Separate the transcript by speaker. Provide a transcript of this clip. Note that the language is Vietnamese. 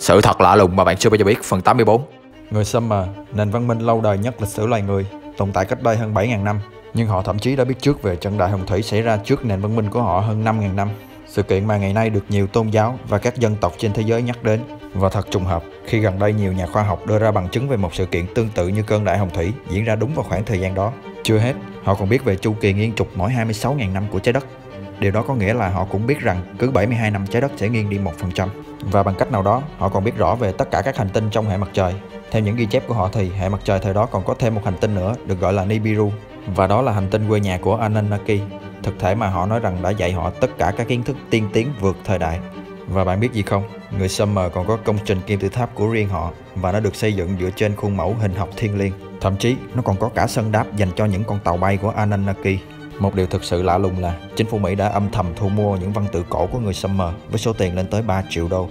Speaker 1: Sự thật lạ lùng mà bạn chưa bao giờ biết phần 84
Speaker 2: Người Sumer, nền văn minh lâu đời nhất lịch sử loài người, tồn tại cách đây hơn 7.000 năm. Nhưng họ thậm chí đã biết trước về trận đại hồng thủy xảy ra trước nền văn minh của họ hơn 5.000 năm. Sự kiện mà ngày nay được nhiều tôn giáo và các dân tộc trên thế giới nhắc đến. Và thật trùng hợp khi gần đây nhiều nhà khoa học đưa ra bằng chứng về một sự kiện tương tự như cơn đại hồng thủy diễn ra đúng vào khoảng thời gian đó. Chưa hết, họ còn biết về chu kỳ nghiêng trục mỗi 26.000 năm của trái đất. Điều đó có nghĩa là họ cũng biết rằng cứ 72 năm trái đất sẽ nghiêng đi 1%. Và bằng cách nào đó, họ còn biết rõ về tất cả các hành tinh trong hệ mặt trời. Theo những ghi chép của họ thì hệ mặt trời thời đó còn có thêm một hành tinh nữa được gọi là Nibiru và đó là hành tinh quê nhà của Anunnaki, thực thể mà họ nói rằng đã dạy họ tất cả các kiến thức tiên tiến vượt thời đại. Và bạn biết gì không? Người Summer còn có công trình kim tự tháp của riêng họ và nó được xây dựng dựa trên khuôn mẫu hình học thiên liêng. Thậm chí, nó còn có cả sân đáp dành cho những con tàu bay của Anunnaki. Một điều thực sự lạ lùng là chính phủ Mỹ đã âm thầm thu mua những văn tự cổ của người Summer với số tiền lên tới 3 triệu đô.